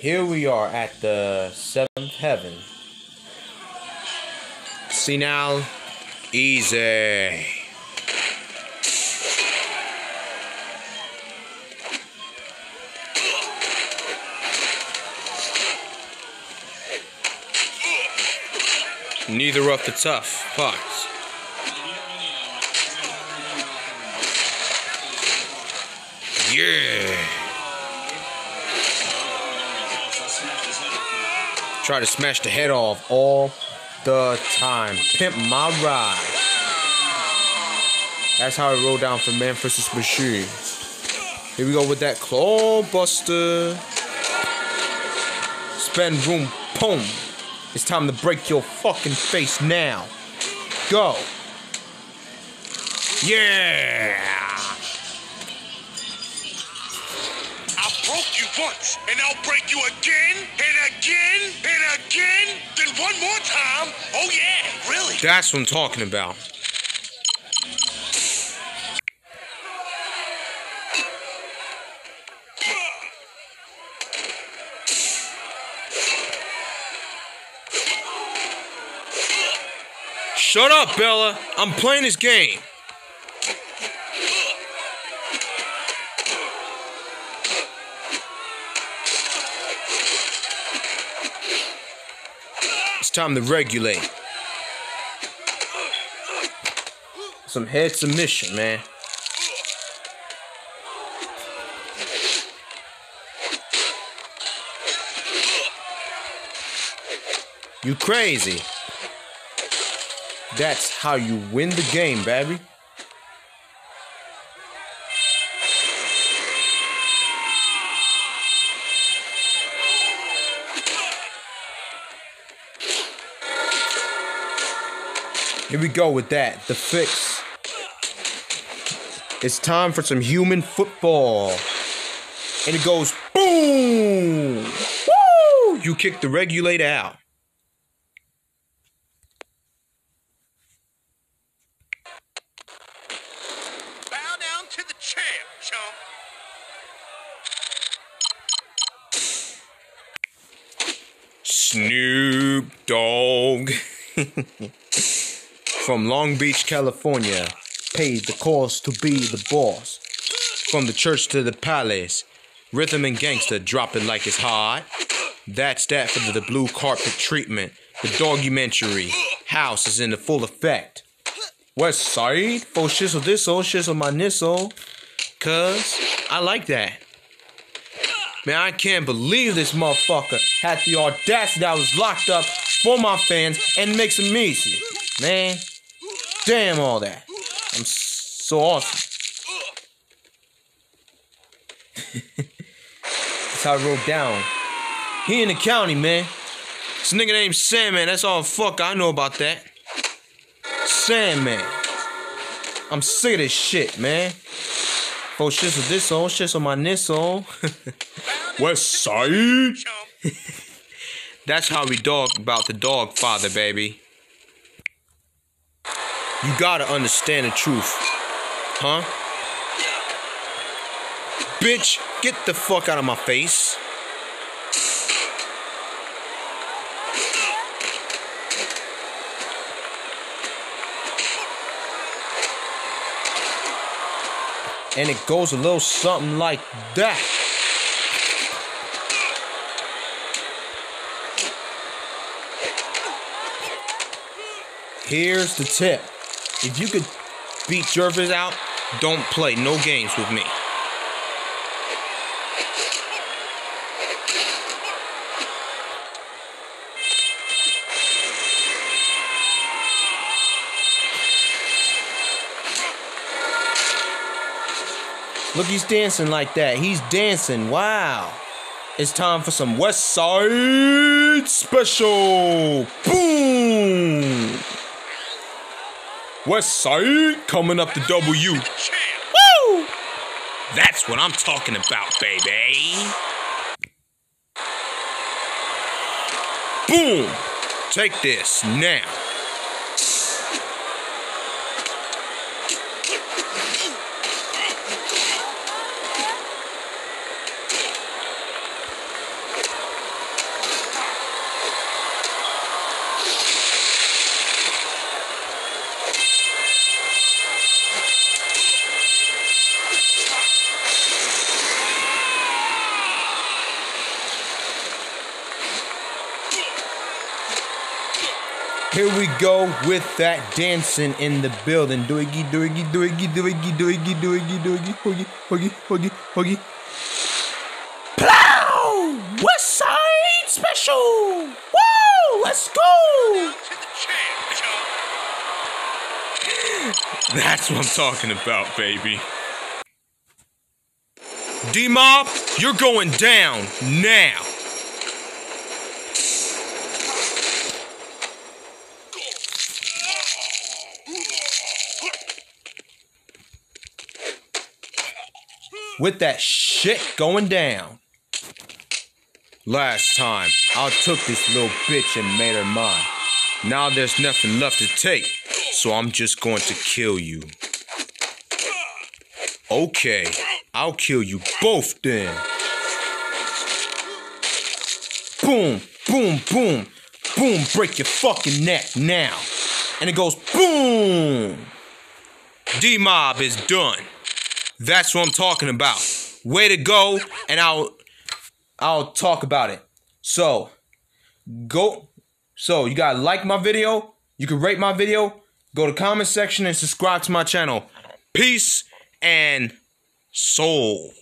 Here we are at the seventh heaven. See now, easy. Neither of the tough parts. Yeah. Try to smash the head off all the time. Pimp my ride. That's how it rolled down for Man vs. Machine. Here we go with that claw buster. Spend room, boom. It's time to break your fucking face now. Go. Yeah. Once, and I'll break you again, and again, and again, then one more time. Oh yeah, really? That's what I'm talking about. Shut up, Bella. I'm playing this game. It's time to regulate. Some head submission, man. You crazy. That's how you win the game, baby. Here we go with that. The fix. It's time for some human football. And it goes boom! Woo! You kick the regulator out. Bow down to the champ, chump. Snoop Dogg from Long Beach, California, paid the cost to be the boss. From the church to the palace, rhythm and gangster dropping like it's hot. That's that for the blue carpet treatment. The documentary house is in the full effect. West side, for shizzle thistle, shizzle my nissle. Cuz I like that. Man, I can't believe this motherfucker had the audacity that was locked up for my fans and make some music. Man, damn all that. I'm so awesome. That's how I wrote down. He in the county, man. This nigga named Sandman. That's all fuck I know about that. Sandman. I'm sick of this shit, man. Oh, shit's with this on, shit's on my nissel. West side. That's how we dog about the dog father, baby. You gotta understand the truth. Huh? Bitch, get the fuck out of my face. And it goes a little something like that. Here's the tip. If you could beat Jervis out, don't play no games with me. Look, he's dancing like that. He's dancing. Wow. It's time for some West Side Special. Boom. West Side coming up the W. Woo! That's what I'm talking about, baby. Boom! Take this now. Here we go with that dancing in the building. Doigi, doigi, doigi, doigi, doigi, doigi, doigi, hoogie, hoogie, hoogie, hoogie. Plow! West Side Special! Woo! Let's go! That's what I'm talking about, baby. D Mob, you're going down now. With that shit going down. Last time, I took this little bitch and made her mine. Now there's nothing left to take, so I'm just going to kill you. Okay, I'll kill you both then. Boom, boom, boom, boom, break your fucking neck now. And it goes boom. D Mob is done. That's what I'm talking about. Way to go, and I'll I'll talk about it. So go so you gotta like my video, you can rate my video, go to comment section and subscribe to my channel. Peace and soul.